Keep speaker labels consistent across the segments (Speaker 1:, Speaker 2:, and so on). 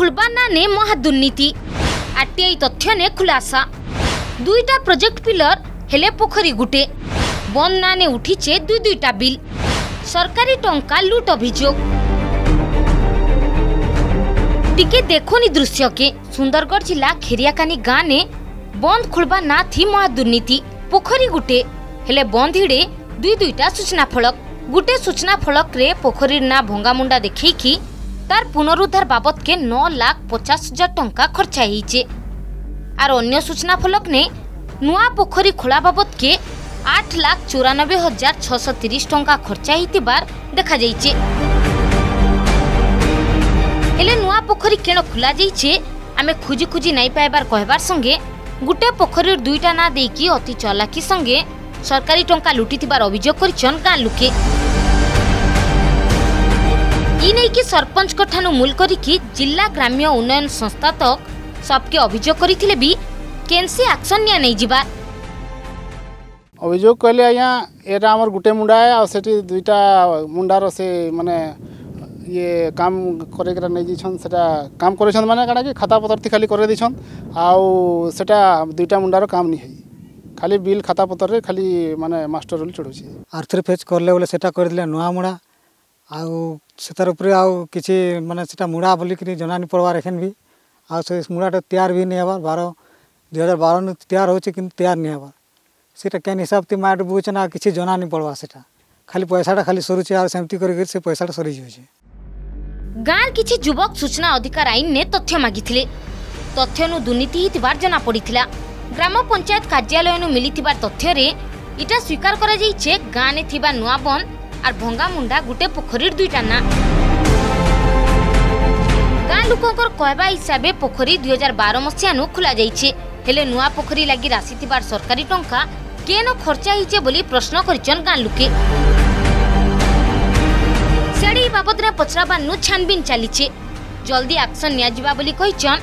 Speaker 1: খুলবা না নে মহা দুর্নীতি আরটিআই তথ্য নে খুলাসা দুইটা প্রজেক্ট পিলর হেলে পোখরী গুটে বন্ধ না নে উঠিছে দুই দুইটা বিল সরকারি টঙ্কা লুট অভিযোগ টিকে দেখুনি দৃশ্যকে সুন্দরগড় জেলা খেরিয়াকানি গাঁনে বন্ধ খোলবা না থি মহা দুর্নীতি পোখরী গুটে হেলে বন্ধ হিড়ে দুই দুইটা সূচনা ফলক গোটে সূচনা ফলকরে পোখরীর না ভঙ্গামুন্ডা দেখেইকি তার পুনরুদ্ধার বাবদকে ন লাখ পচাশ হাজার টঙ্কা খরচা হয়েছে আর অন্য সূচনা ফলকনে নূয়া পোখরী খোলা বাবদকে আট লাখ চৌরানব্বই হাজার ছশো তিরিশ টঙ্কা খরচা হয়েবার দেখা যাইছে ହେଲେ ନୂଆ ପୋଖରୀ କେଣ ଖୋଲାଯାଇଛେ ଆମେ ଖୋଜି ଖୋଜି ନାଇଁ ପାଇବାର କହିବାର ସଙ୍ଗେ ଗୋଟେ ପୋଖରୀର ଦୁଇଟା ନାଁ ଦେଇକି ଅତି ଚଲାକି ସଙ୍ଗେ ସରକାରୀ ଟଙ୍କା ଲୁଟିଥିବାର ଅଭିଯୋଗ କରିଛନ୍ গাঁ ଲୋକେ ଏନେଇକି ସରପଞ୍ଚଙ୍କଠାରୁ ମୁଲ କରିକି ଜିଲ୍ଲା ଗ୍ରାମ୍ୟ ଉନ୍ନୟନ ସଂସ୍ଥା ତକ୍ ସବକେ ଅଭିଯୋଗ କରିଥିଲେ ବି କେନ୍ସି ଆକ୍ସନ୍ ନିଆ ନେଇଯିବା
Speaker 2: ଅଭିଯୋଗ କହିଲେ ଆଜ୍ଞା ଏଇଟା ଆମର ଗୋଟେ ମୁଣ୍ଡା ଆଉ ସେଠି ଦୁଇଟା ମୁଣ୍ଡାର ସେ ମାନେ ଇଏ କାମ କରେଇକିନା ନେଇଯାଇଛନ୍ ସେଟା କାମ କରେଇଛନ୍ ମାନେ କାଣା କି ଖାତାପତ୍ର ଖାଲି କରେଇ ଦେଇଛନ୍ ଆଉ ସେଟା ଦୁଇଟା ମୁଣ୍ଡାର କାମ ନି ହେଇ ଖାଲି ବିଲ୍ ଖାତାପତ୍ରରେ ଖାଲି ମାନେ ମାଷ୍ଟର ବୋଲି ଚଢ଼ୁଛି
Speaker 3: ଆର୍ ଥରେ ଫେଚ୍ କଲେ ବୋଲେ ସେଟା କରିଦେଲେ ନୂଆ ମୁଣ୍ଡା ଆଉ ସେତାର୍ ଉପରେ ଆଉ କିଛି ମାନେ ସେଟା ମୁଡ଼ା ବୋଲିକିରି ଜନା ନି ପଡ଼୍ବାର୍ ଏଖେନ୍ ବି ଆଉ ସେ ମୁଡ଼ାଟା ତିଆରି ବି ନି ହେବାର୍ ବାର ଦୁଇ ହଜାର ବାରନୁ ତିଆର୍ ହଉଛେ କିନ୍ତୁ ତିଆରି ନି ହେବାର୍ ସେଟା କେନ୍ ହିସାବ ହିସାବ୍ତି ମାଏଟ୍ ବୁହୁଛେ ନା କିଛି ଜନା ନି ପଡ଼୍ବା ସେଟା ଖାଲି ପଇସାଟା ଖାଲି ସରୁଛେ ଆର୍ ସେମିତି କରିକିରି ସେ ପଇସାଟା ସରିଯାଉଛେ
Speaker 1: ଗାଁର କିଛି ଯୁବକ ସୂଚନା ଅଧିକାର ଆଇନରେ ତଥ୍ୟ ମାଗିଥିଲେ ତଥ୍ୟନୁ ଦୁର୍ନୀତି ହେଇଥିବାର ଜଣାପଡ଼ିଥିଲା ଗ୍ରାମ ପଞ୍ଚାୟତ କାର୍ଯ୍ୟାଳୟନୁ ମିଳିଥିବା ତଥ୍ୟରେ ଇଟା ସ୍ୱୀକାର କରାଯାଇଛି ଗାଁରେ ଥିବା ନୂଆ ବନ୍ଦ আর ভঙ্গা মুন্ডা গোটে পোখরীর দুইটা না গাঁ লোকর কয়বা হিসাবে পোখরী দুই হাজার বার নু খোলা যাইছে হলে নূয়া পোখরী লাগি রাশিথিবার সরকারি টঙ্কা কেন খরচা হয়েছে বলে প্রশ্ন করছেন গাঁ লোকে সেড়ে এই বাবদরে নু ছানবিন চালিছে জলদি আকশন নিয়া বলে কইছন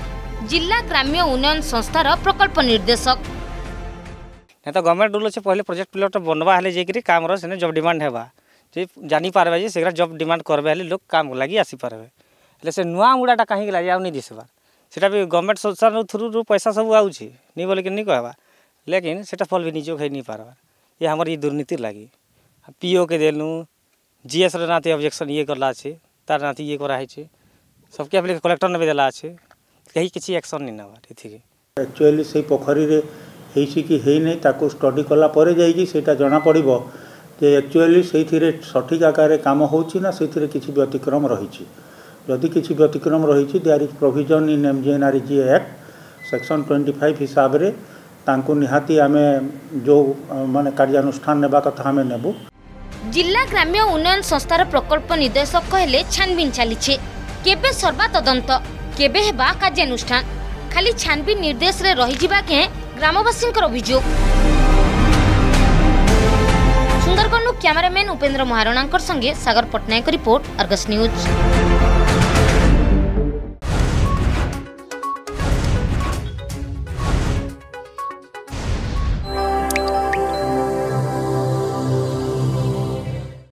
Speaker 1: জেলা গ্রাম্য উন্নয়ন সংস্থার প্রকল্প নির্দেশক
Speaker 4: হ্যাঁ তো গভর্নমেন্ট রুল আছে পহলে প্রজেক্ট পিলট বনবা হলে যাই কামর সে জব ডিমান্ড হবা से जानी पार्बे जी सीघ्र जब डिमांड करेंगे हेल्ली लोक काम लगे आसपारे हेल्ले से नुआ मुड़ाटा कहीं लगे आउ नहीं दिशार सेटा भी गवर्नमेंट सोशल थ्रु रू पैसा सब आऊँ नहीं बोल कि नहीं कहवा लेकिन सेटा फल भी निजोग नहीं पार्बार ये हमारे ये दुर्नीतिर लगे पीओ के देलु जीएस राति अब्जेक्शन ये कला अच्छे तार नाते ये कराई सबके अपने कलेक्टर ने भी देला अच्छे कहीं किसी एक्शन नहीं
Speaker 5: नवार एक्चुअली से पोखरी है कि है ना स्टडी कलापर जाइए जना पड़ ଯେ ଆକ୍ଚୁଆଲି ସେଇଥିରେ ସଠିକ୍ ଆକାରରେ କାମ ହେଉଛି ନା ସେଇଥିରେ କିଛି ବ୍ୟତିକ୍ରମ ରହିଛି ଯଦି କିଛି ବ୍ୟତିକ୍ରମ ରହିଛି there is provision in M G N R G act section twenty five ହିସାବରେ ତାଙ୍କୁ ନିହାତି ଆମେ ଯେଉଁ ମାନେ କାର୍ଯ୍ୟାନୁଷ୍ଠାନ ନେବା କଥା ଆମେ ନେବୁ
Speaker 1: ଜିଲ୍ଲା ଗ୍ରାମ୍ୟ ଉନ୍ନୟନ ସଂସ୍ଥାର ପ୍ରକଳ୍ପ ନିର୍ଦ୍ଦେଶକ ହେଲେ ଛାନବିନ୍ ଚାଲିଛି କେବେ ସର୍ବା ତଦନ୍ତ କେବେ ହେବା କାର୍ଯ୍ୟାନୁଷ୍ଠାନ ଖାଲି ଛାନବିନ୍ ନିର୍ଦ୍ଦେଶରେ ରହିଯିବା କେଁ ଗ୍ରାମବାସୀଙ୍କର ଅଭିଯୋଗ सुंदरगढ़ कैमेरामैन उपेन्द्र महाराणा संगे Sagar Pattnaik report Argus news